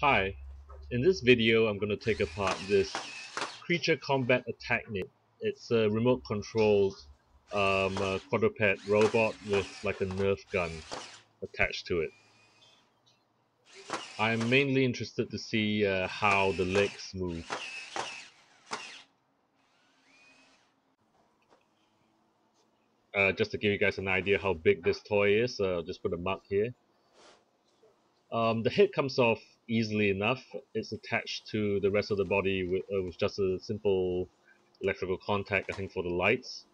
Hi, in this video I'm going to take apart this creature combat Attacknid. It's a remote controlled um, quadruped robot with like a nerf gun attached to it. I'm mainly interested to see uh, how the legs move. Uh, just to give you guys an idea how big this toy is, uh, I'll just put a mark here. Um, the head comes off easily enough. It's attached to the rest of the body with, uh, with just a simple electrical contact, I think, for the lights.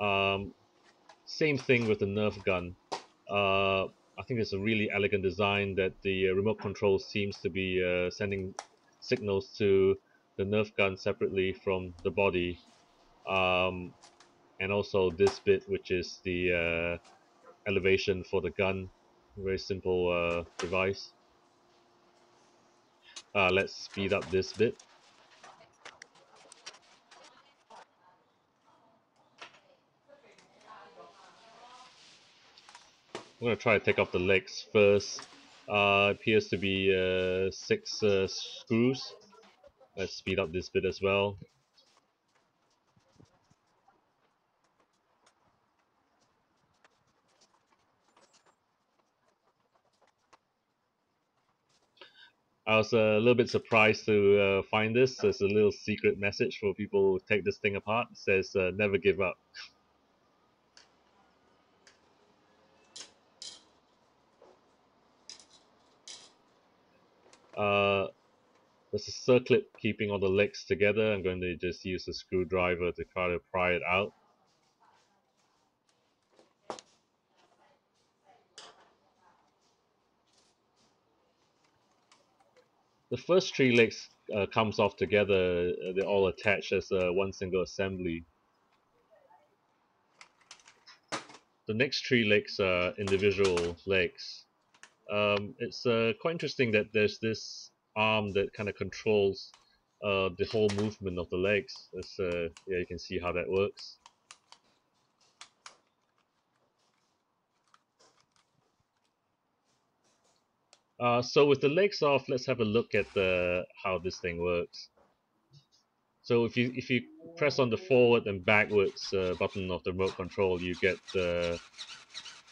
Um, same thing with the Nerf gun. Uh, I think it's a really elegant design that the uh, remote control seems to be uh, sending signals to the Nerf gun separately from the body. Um, and also this bit, which is the uh, elevation for the gun very simple uh, device. Uh, let's speed up this bit. I'm gonna try to take off the legs first. Uh, appears to be uh, six uh, screws. Let's speed up this bit as well. I was a little bit surprised to uh, find this. There's a little secret message for people who take this thing apart. It says, uh, never give up. Uh, there's a circlip keeping all the legs together. I'm going to just use a screwdriver to try to pry it out. The first three legs uh, comes off together. Uh, they're all attached as uh, one single assembly. The next three legs are individual legs. Um, it's uh, quite interesting that there's this arm that kind of controls uh, the whole movement of the legs. Uh, yeah, you can see how that works. Uh, so with the legs off, let's have a look at the how this thing works. So if you if you press on the forward and backwards uh, button of the remote control, you get uh,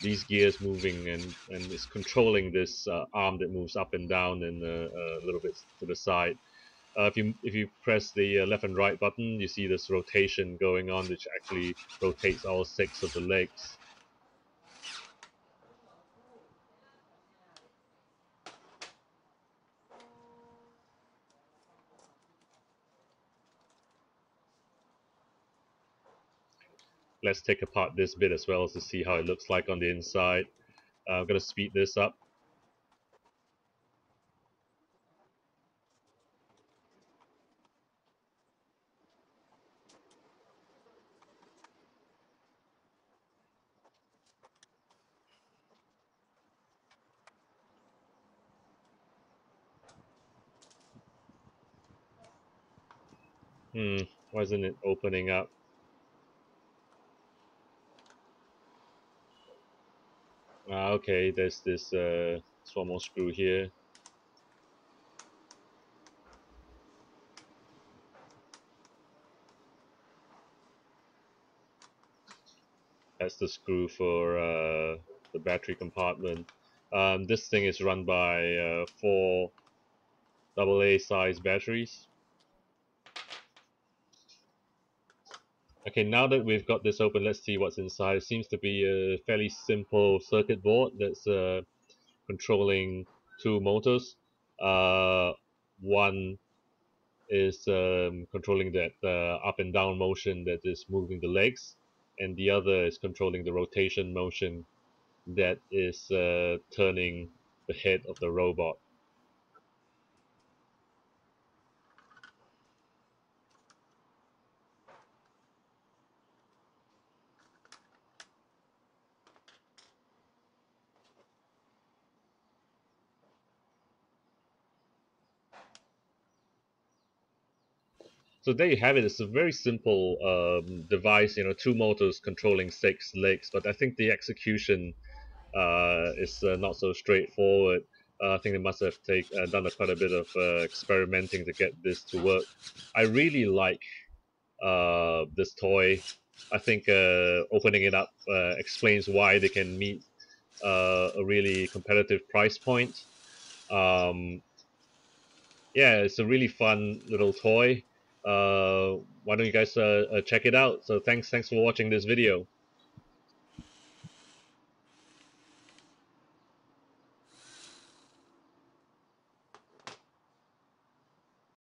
these gears moving and, and it's controlling this uh, arm that moves up and down and uh, a little bit to the side. Uh, if you if you press the left and right button, you see this rotation going on, which actually rotates all six of the legs. Let's take apart this bit as well as to see how it looks like on the inside. Uh, I'm going to speed this up. Hmm, why isn't it opening up? Ah, okay, there's this uh, small screw here. That's the screw for uh, the battery compartment. Um, this thing is run by uh, four AA size batteries. Okay, now that we've got this open, let's see what's inside. It seems to be a fairly simple circuit board that's uh, controlling two motors. Uh, one is um, controlling that uh, up and down motion that is moving the legs, and the other is controlling the rotation motion that is uh, turning the head of the robot. So there you have it. It's a very simple um, device, you know, two motors controlling six legs, but I think the execution uh, is uh, not so straightforward. Uh, I think they must have take, uh, done a, quite a bit of uh, experimenting to get this to work. I really like uh, this toy. I think opening it up explains why they can meet a really competitive price point. Um, yeah, it's a really fun little toy. Uh, why don't you guys uh, uh, check it out? So thanks, thanks for watching this video.